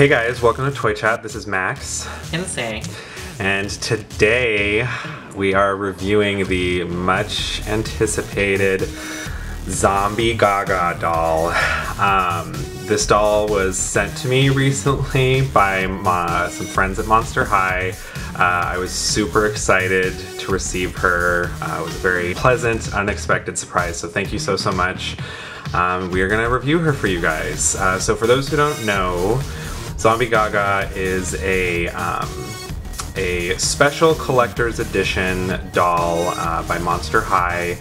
Hey guys, welcome to Toy Chat. This is Max. Insane. And today we are reviewing the much anticipated Zomby Gaga doll. Um, this doll was sent to me recently by my, some friends at Monster High. Uh, I was super excited to receive her. Uh, it was a very pleasant, unexpected surprise, so thank you so, so much. Um, we are going to review her for you guys. Uh, so for those who don't know, Zomby Gaga is a um, a special collector's edition doll uh, by Monster High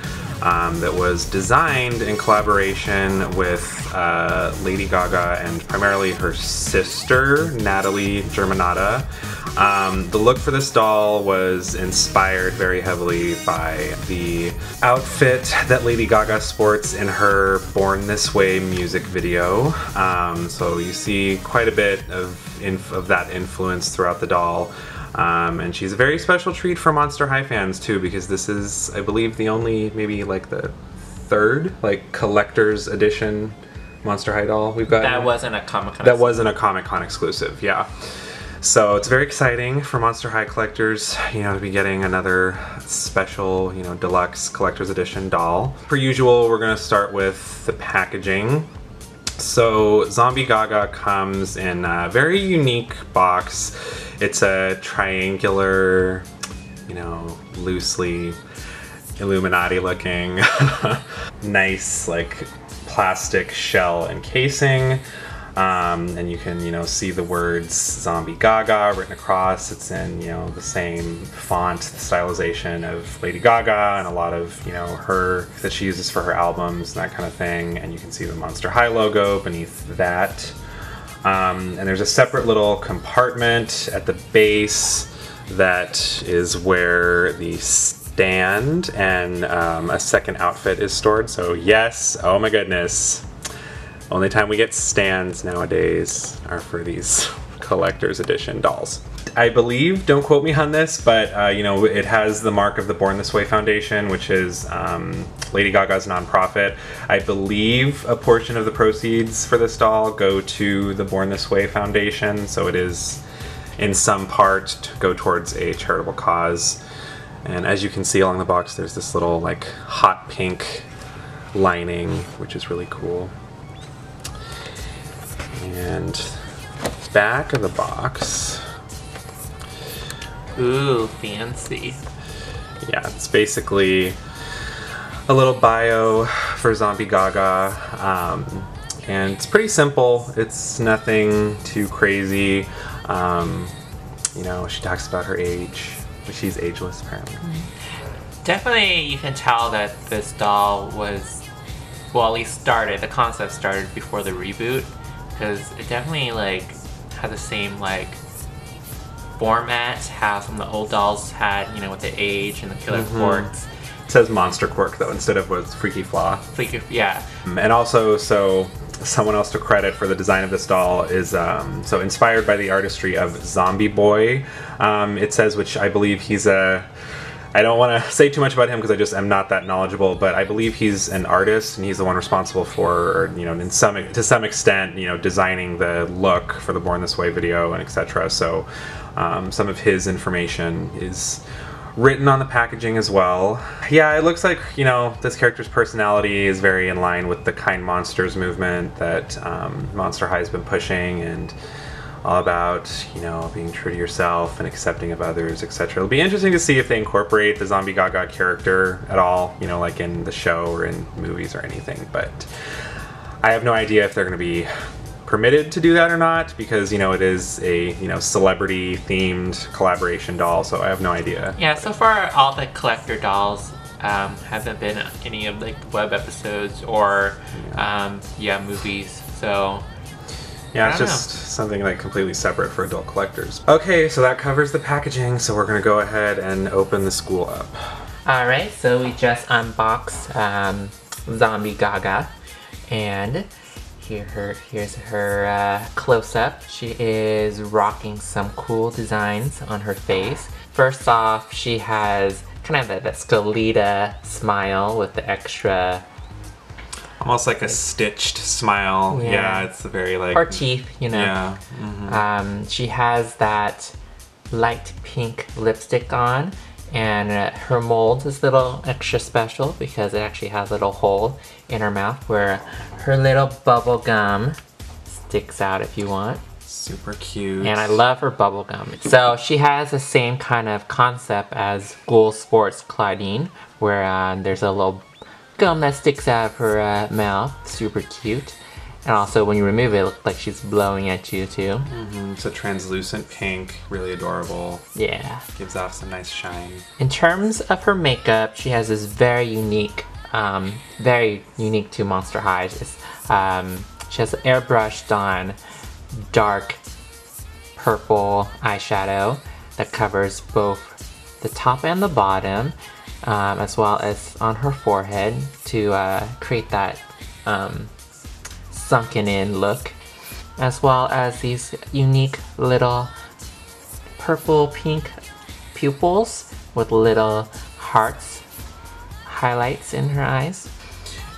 um, that was designed in collaboration with uh, Lady Gaga and primarily her sister, Natali Germanotta. Um, the look for this doll was inspired very heavily by the outfit that Lady Gaga sports in her Born This Way music video. Um, so you see quite a bit of, of that influence throughout the doll. Um, and she's a very special treat for Monster High fans too, because this is, I believe, the only maybe like the third like collector's edition Monster High doll we've got. That wasn't a Comic Con. That wasn't a Comic Con exclusive, yeah. So it's very exciting for Monster High collectors, you know, to be getting another special, you know, deluxe collector's edition doll. Per usual, we're gonna start with the packaging. So Zomby Gaga comes in a very unique box. It's a triangular, you know, loosely Illuminati looking, nice like plastic shell encasing. Um, and you can, you know, see the words Zomby Gaga written across. It's in, you know, the same font, the stylization of Lady Gaga and a lot of, you know, her that she uses for her albums and that kind of thing. And you can see the Monster High logo beneath that. Um, and there's a separate little compartment at the base that is where the stand and um, a second outfit is stored. So yes, oh my goodness, only time we get stands nowadays are for these collector's edition dolls. I believe, don't quote me on this, but uh, you know, it has the mark of the Born This Way Foundation, which is um, Lady Gaga's nonprofit. I believe a portion of the proceeds for this doll go to the Born This Way Foundation, so it is in some part to go towards a charitable cause. And as you can see along the box, there's this little like hot pink lining, which is really cool. And back of the box. Ooh, fancy. Yeah, it's basically a little bio for Zomby Gaga. Um, and it's pretty simple. It's nothing too crazy. Um, you know, she talks about her age, but she's ageless apparently. Definitely, you can tell that this doll was, well, at least started, the concept started before the reboot because it definitely like had the same like format how some of the old dolls had, you know, with the age and the killer mm-hmm. quirks. It says Monster Quirk though instead of with Freaky Flaw. Freaky, yeah. And also, so someone else to credit for the design of this doll is um, so inspired by the artistry of Zombie Boy. Um, it says, which I believe he's a I don't want to say too much about him because I just am not that knowledgeable, but I believe he's an artist and he's the one responsible for, you know, in some to some extent, you know, designing the look for the Born This Way video and etc. So um, some of his information is written on the packaging as well. Yeah, it looks like, you know, this character's personality is very in line with the Kind Monsters movement that um, Monster High has been pushing and all about you know being true to yourself and accepting of others etc it'll be interesting to see if they incorporate the zomby gaga character at all you know like in the show or in movies or anything but i have no idea if they're going to be permitted to do that or not because you know it is a you know celebrity themed collaboration doll so i have no idea. Yeah so far all the collector dolls um, haven't been any of like web episodes or yeah, um, yeah movies so yeah, it's just know. something like completely separate for adult collectors. Okay, so that covers the packaging, so we're gonna go ahead and open the school up. Alright, so we just unboxed um, Zomby Gaga, and here her, here's her uh, close-up. She is rocking some cool designs on her face. First off, she has kind of that, that Skelita smile with the extra Almost like a stitched smile. Yeah, Yeah. it's a very like Or teeth, you know. Yeah. mhm. Um, she has that light pink lipstick on, and uh, her mold is a little extra special because it actually has a little hole in her mouth where her little bubble gum sticks out if you want. Super cute. And I love her bubble gum. So she has the same kind of concept as Ghoul Sports Claudine, where uh, there's a little gum that sticks out of her uh, mouth. Super cute. And also, when you remove it, it looks like she's blowing at you too. Mhm, It's a translucent pink, really adorable. Yeah. Gives off some nice shine. In terms of her makeup, she has this very unique, um, very unique to Monster High. It's, um, she has airbrushed on dark purple eyeshadow that covers both the top and the bottom, um, as well as on her forehead to uh, create that um, sunken in look, as well as these unique little purple pink pupils with little hearts highlights in her eyes.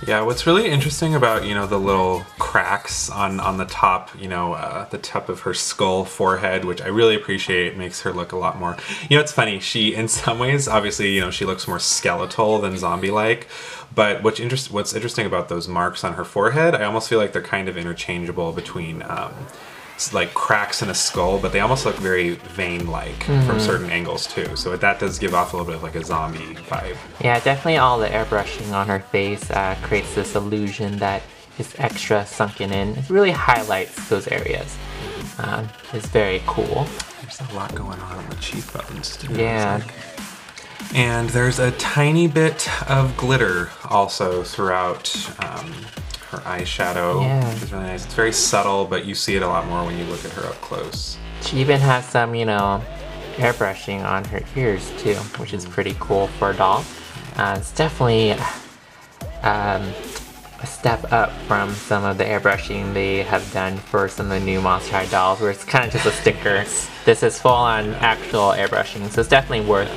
Yeah, what's really interesting about you know the little cracks on on the top, you know, uh, the top of her skull forehead, which I really appreciate, makes her look a lot more. You know, it's funny. She, in some ways, obviously, you know, she looks more skeletal than zombie-like. But what's interest what's interesting about those marks on her forehead, I almost feel like they're kind of interchangeable between. Um, like cracks in a skull, but they almost look very vein-like from certain angles too. So that does give off a little bit of like a zombie vibe. Yeah, definitely all the airbrushing on her face uh, creates this illusion that is extra sunken in. It really highlights those areas. Um, it's very cool. There's a lot going on on the cheekbones too. Yeah. And there's a tiny bit of glitter also throughout um, her eyeshadow, Yeah. which is really nice. It's very subtle, but you see it a lot more when you look at her up close. She even has some, you know, airbrushing on her ears too, which is pretty cool for a doll. Uh, it's definitely um, a step up from some of the airbrushing they have done for some of the new Monster High dolls, where it's kind of just a sticker. This is full on actual airbrushing, so it's definitely worth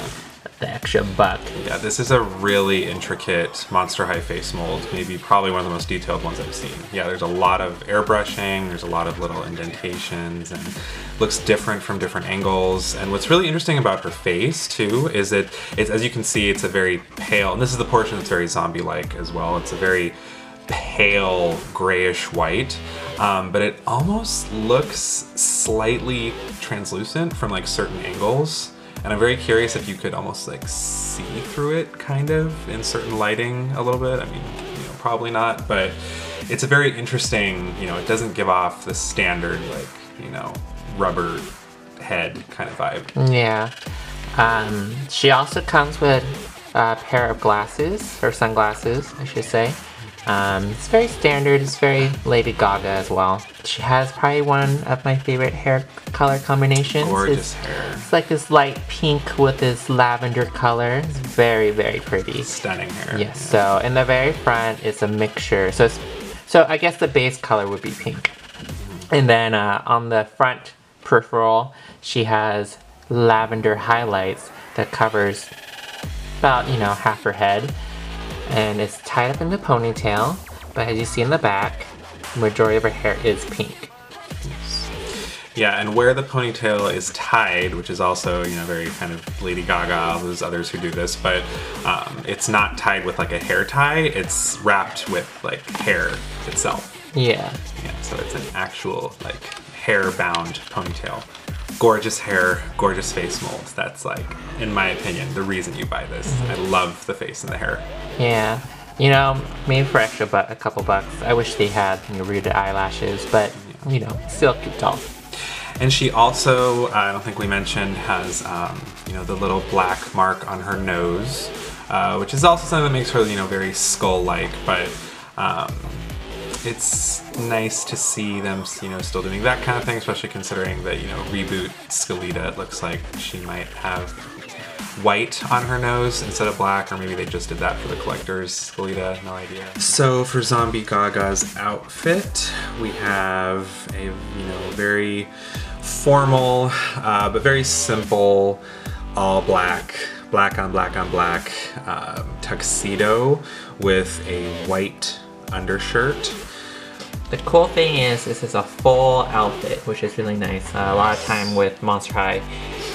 the extra buck. Yeah, this is a really intricate Monster High face mold. Maybe probably one of the most detailed ones I've seen. Yeah, there's a lot of airbrushing. There's a lot of little indentations and looks different from different angles. And what's really interesting about her face too is that it's as you can see, it's a very pale. And this is the portion that's very zombie-like as well. It's a very pale grayish white, um, but it almost looks slightly translucent from like certain angles. And I'm very curious if you could almost like see through it, kind of, in certain lighting a little bit. I mean, you know, probably not, but it's a very interesting, you know, it doesn't give off the standard, like, you know, rubber head kind of vibe. Yeah. Um, she also comes with a pair of glasses, or sunglasses, I should say. Um, it's very standard, it's very Lady Gaga as well. She has probably one of my favorite hair color combinations. Gorgeous It's, hair. it's like this light pink with this lavender color. It's very, very pretty. Stunning hair. Yes, so in the very front, it's a mixture. So, it's, so I guess the base color would be pink. And then uh, on the front peripheral, she has lavender highlights that covers about, you know, half her head. And it's tied up in the ponytail. But as you see in the back, majority of her hair is pink. Yeah, and where the ponytail is tied, which is also, you know, very kind of Lady Gaga, those others who do this, but um, it's not tied with like a hair tie, it's wrapped with like hair itself. Yeah. Yeah, so it's an actual like hair bound ponytail. Gorgeous hair, gorgeous face mold. That's like, in my opinion, the reason you buy this. I love the face and the hair. Yeah. You know, maybe for extra but a couple bucks. I wish they had you know, rooted eyelashes, but you know, still cute doll. And she also, I don't think we mentioned, has um, you know the little black mark on her nose, uh, which is also something that makes her you know very skull-like. But um, it's nice to see them you know still doing that kind of thing, especially considering that you know reboot Skelita. It looks like she might have white on her nose instead of black, or maybe they just did that for the collectors. Skelita, no idea. So for Zomby Gaga's outfit, we have a you know very formal uh, but very simple, all black, black on black on black um, tuxedo with a white undershirt. The cool thing is, this is a full outfit, which is really nice. Uh, a lot of time with Monster High,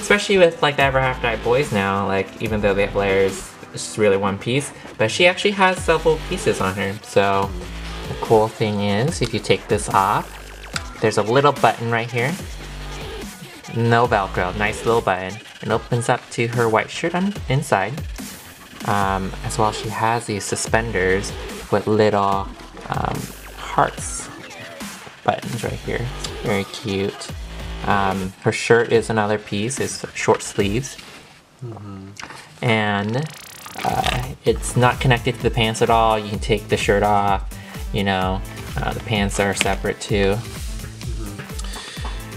especially with like the Ever After Die boys now, like even though they have layers, it's just really one piece. But she actually has several pieces on her. So the cool thing is, if you take this off, there's a little button right here. No Velcro, nice little button. It opens up to her white shirt on inside. Um, as well, she has these suspenders with little um, hearts buttons right here. Very cute. Um, her shirt is another piece. It's short sleeves, and uh, it's not connected to the pants at all. You can take the shirt off. You know, uh, the pants are separate too.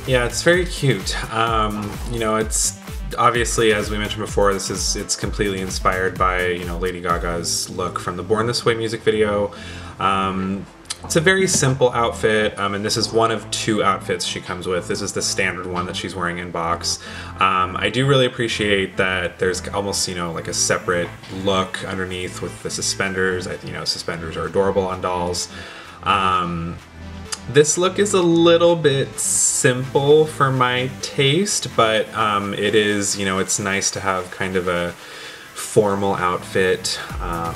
Yeah, it's very cute. Um, you know, it's obviously as we mentioned before, this is it's completely inspired by you know Lady Gaga's look from the Born This Way music video. Um, it's a very simple outfit, um, and this is one of two outfits she comes with. This is the standard one that she's wearing in box. Um, I do really appreciate that there's almost, you know, like a separate look underneath with the suspenders. I, you know, suspenders are adorable on dolls. Um, this look is a little bit simple for my taste, but um, it is, you know, it's nice to have kind of a formal outfit. Um,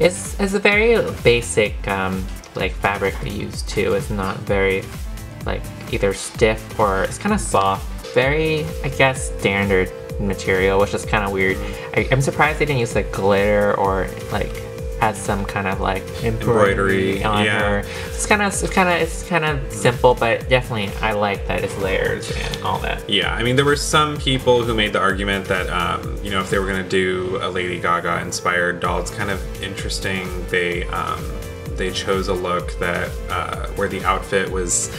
It's, it's a very basic um, like fabric they use too. It's not very like either stiff or it's kind of soft. Very, I guess, standard material, which is kind of weird. I, I'm surprised they didn't use like glitter or like add some kind of like embroidery, Embroidery, on yeah. her. It's kind of, it's kind of, it's kind of simple, but definitely I like that it's layers and all that. yeah, I mean, there were some people who made the argument that, um, you know, if they were going to do a Lady Gaga inspired doll, it's kind of interesting. They, um, they chose a look that, uh, where the outfit was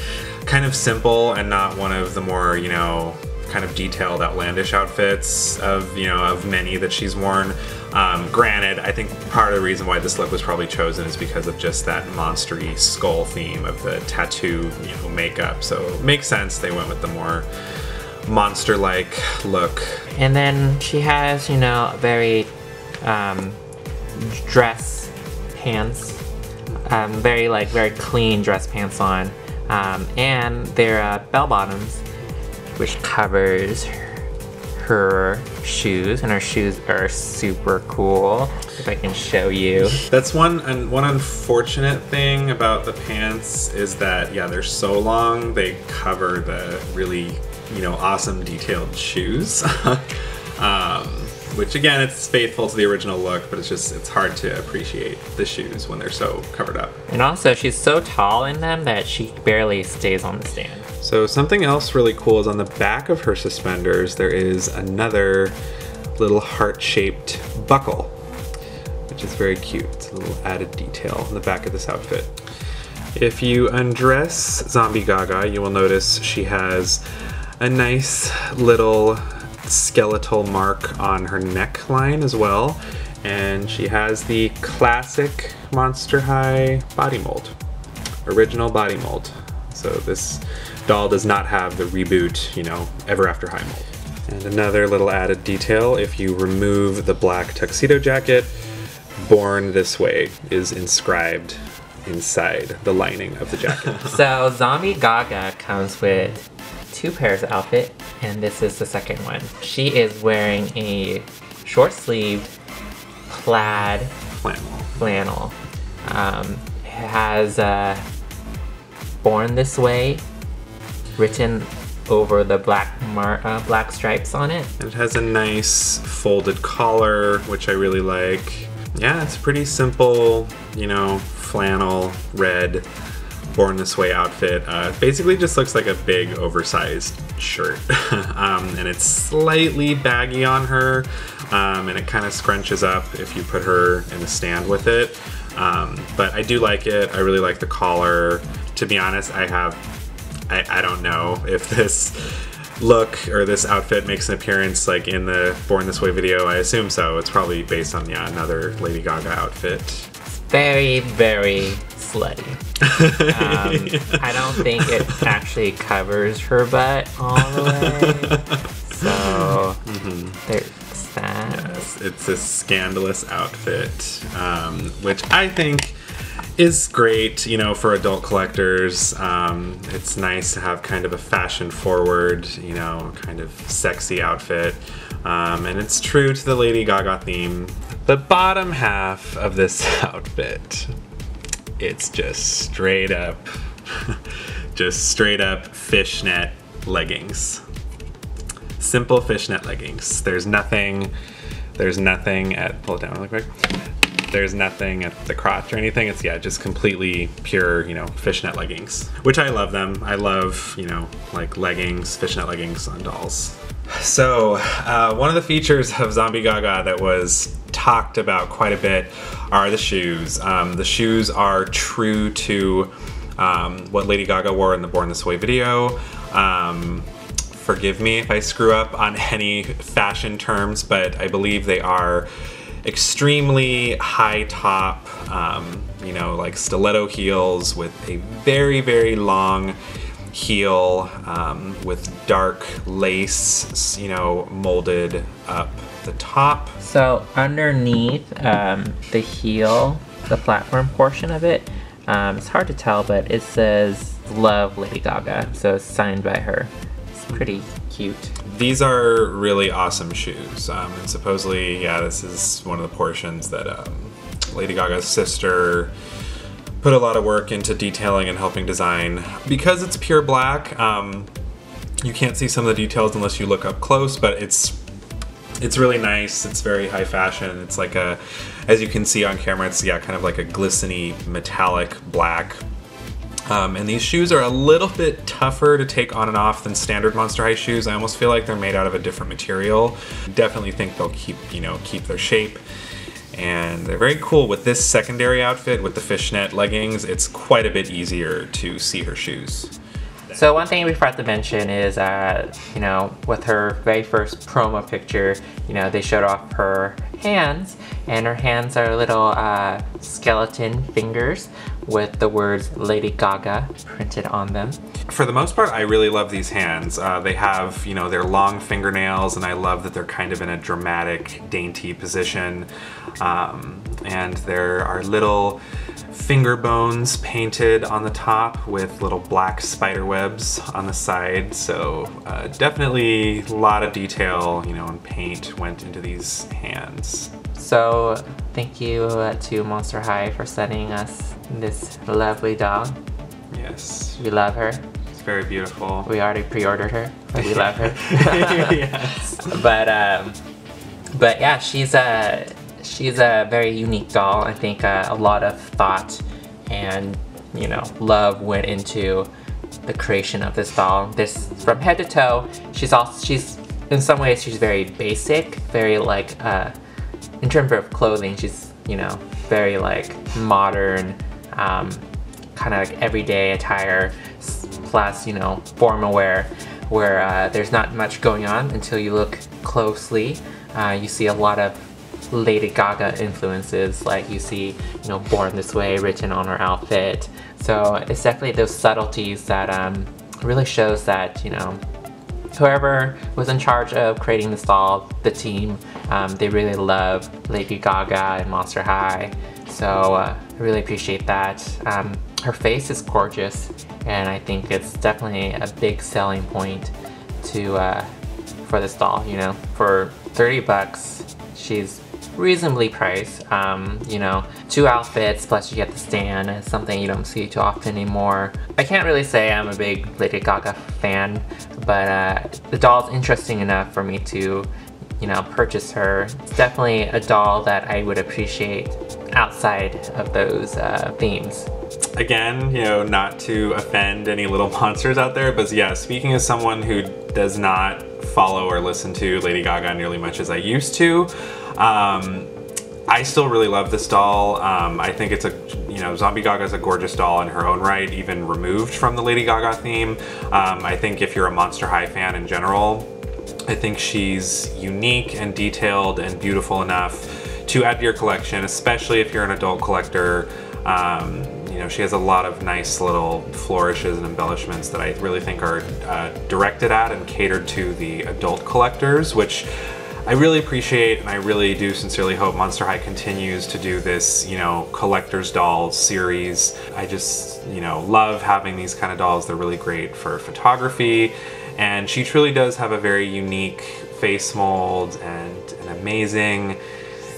kind of simple and not one of the more, you know, kind of detailed, outlandish outfits of, you know, of many that she's worn. Um, granted, I think part of the reason why this look was probably chosen is because of just that monstery skull theme of the tattoo, you know, makeup. So it makes sense they went with the more monster-like look. And then she has, you know, very um, dress pants, um, very like very clean dress pants on, um, and they're uh, bell bottoms, which covers her shoes, and her shoes are super cool. If I can show you. That's one and one unfortunate thing about the pants is that yeah, they're so long they cover the really you know awesome detailed shoes. um, which again, it's faithful to the original look, but it's just it's hard to appreciate the shoes when they're so covered up. And also, she's so tall in them that she barely stays on the stand. So something else really cool is on the back of her suspenders there is another little heart-shaped buckle, which is very cute. It's a little added detail in the back of this outfit. If you undress Zomby Gaga, you will notice she has a nice little skeletal mark on her neckline as well. And she has the classic Monster High body mold, original body mold. So this doll does not have the reboot, you know, Ever After High mold. And another little added detail, if you remove the black tuxedo jacket, Born This Way is inscribed inside the lining of the jacket. So Zomby Gaga comes with two pairs of outfit, and this is the second one. She is wearing a short sleeved plaid Flannel. flannel. Um, has uh, "Born This Way" written over the black uh, black stripes on it. It has a nice folded collar, which I really like. Yeah, it's pretty simple, you know, flannel, red, born this way outfit. Uh, basically just looks like a big oversized shirt. um, and it's slightly baggy on her, um, and it kind of scrunches up if you put her in the stand with it. Um, but I do like it. I really like the collar. To be honest, I have I, I don't know if this look or this outfit makes an appearance like in the Born This Way video. I assume so. It's probably based on yeah another Lady Gaga outfit. Very, very slutty. Um, I don't think it actually covers her butt all the way. So there's that. Yes, it's a scandalous outfit, um, which I think is great, you know, for adult collectors. Um, it's nice to have kind of a fashion forward, you know, kind of sexy outfit. Um, and it's true to the Lady Gaga theme. The bottom half of this outfit, it's just straight up, just straight up fishnet leggings. Simple fishnet leggings. There's nothing, there's nothing at, pull it down really quick. There's nothing at the crotch or anything. It's, yeah, just completely pure, you know, fishnet leggings, which I love them. I love, you know, like leggings, fishnet leggings on dolls. So, uh, one of the features of Zomby Gaga that was talked about quite a bit are the shoes. Um, the shoes are true to um, what Lady Gaga wore in the Born This Way video. Um, forgive me if I screw up on any fashion terms, but I believe they are extremely high top, um, you know, like stiletto heels with a very, very long heel um, with dark lace, you know, molded up the top. So underneath um, the heel, the platform portion of it, um, it's hard to tell, but it says Love Lady Gaga. So it's signed by her. It's pretty cute. These are really awesome shoes. Um, and supposedly, yeah, this is one of the portions that um, Lady Gaga's sister put a lot of work into detailing and helping design. Because it's pure black, um, you can't see some of the details unless you look up close, but it's it's really nice. It's very high fashion. It's like a, as you can see on camera, it's yeah, kind of like a glistening metallic black. Um, and these shoes are a little bit tougher to take on and off than standard Monster High shoes. I almost feel like they're made out of a different material. Definitely think they'll keep, you know, keep their shape and they're very cool with this secondary outfit with the fishnet leggings it's quite a bit easier to see her shoes so one thing we forgot to mention is, uh, you know, with her very first promo picture, you know, they showed off her hands, and her hands are little uh, skeleton fingers with the words Lady Gaga printed on them. For the most part, I really love these hands. Uh, they have, you know, they're long fingernails, and I love that they're kind of in a dramatic, dainty position. Um, and there are little finger bones painted on the top with little black spider webs on the side. So uh, definitely a lot of detail, you know, and paint went into these hands. So thank you uh, to Monster High for sending us this lovely doll. Yes. We love her. It's very beautiful. We already pre-ordered her. We love her. yes. But um, but yeah, she's a she's a very unique doll. I think uh, a lot of thought and you know love went into the creation of this doll. This from head to toe. She's also she's in some ways she's very basic, very like uh, in terms of clothing. She's you know very like modern, um, kind of like everyday attire plus you know formal wear where uh, there's not much going on until you look closely. Uh, you see a lot of Lady Gaga influences, like you see, you know, Born This Way written on her outfit. So it's definitely those subtleties that um, really shows that, you know, whoever was in charge of creating this doll, the team, um, they really love Lady Gaga and Monster High. So uh, I really appreciate that. Um, her face is gorgeous, and I think it's definitely a big selling point to uh, for this doll. You know, for 30 bucks, she's reasonably priced. Um, you know, two outfits plus you get the stand. It's something you don't see too often anymore. I can't really say I'm a big Lady Gaga fan, but uh, the doll's interesting enough for me to, you know, purchase her. It's definitely a doll that I would appreciate outside of those uh, themes. Again, you know, not to offend any little monsters out there, but yeah, speaking as someone who does not follow or listen to Lady Gaga nearly much as I used to, um, I still really love this doll. Um, I think it's a, you know, Zomby Gaga is a gorgeous doll in her own right, even removed from the Lady Gaga theme. Um, I think if you're a Monster High fan in general, I think she's unique and detailed and beautiful enough to add to your collection, especially if you're an adult collector. Um, you know, she has a lot of nice little flourishes and embellishments that I really think are uh, directed at and catered to the adult collectors, which I really appreciate and I really do sincerely hope Monster High continues to do this, you know, collector's dolls series. I just, you know, love having these kind of dolls. They're really great for photography. And she truly does have a very unique face mold and an amazing,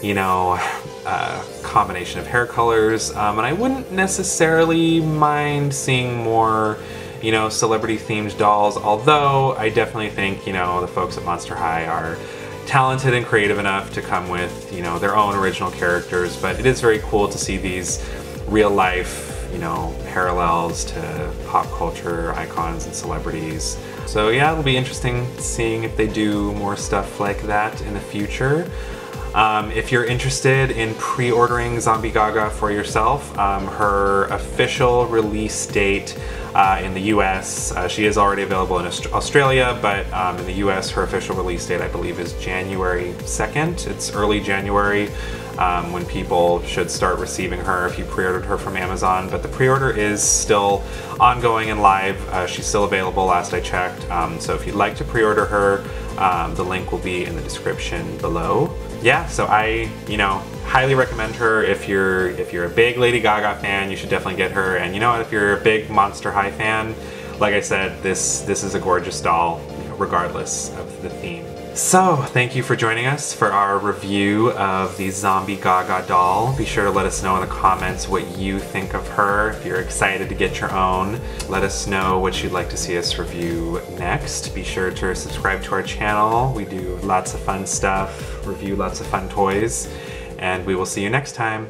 you know, uh, combination of hair colors. Um, and I wouldn't necessarily mind seeing more you know, celebrity themed dolls, although I definitely think, you know, the folks at Monster High are talented and creative enough to come with, you know, their own original characters, but it is very cool to see these real life, you know, parallels to pop culture icons and celebrities. So yeah, it'll be interesting seeing if they do more stuff like that in the future. Um, if you're interested in pre-ordering Zomby Gaga for yourself, um, her official release date uh, in the US. Uh, she is already available in Australia, but um, in the US, her official release date, I believe, is January 2nd. It's early January um, when people should start receiving her if you pre ordered her from Amazon. But the pre order is still ongoing and live. Uh, she's still available, last I checked. Um, so if you'd like to pre order her, um, the link will be in the description below. Yeah, so I, you know, highly recommend her if you're if you're a big Lady Gaga fan. You should definitely get her. And you know, if you're a big Monster High fan, like I said, this this is a gorgeous doll, you know, regardless of the theme. So, thank you for joining us for our review of the Zomby Gaga doll. Be sure to let us know in the comments what you think of her. If you're excited to get your own, let us know what you'd like to see us review next. Be sure to subscribe to our channel. We do lots of fun stuff, review lots of fun toys and we will see you next time.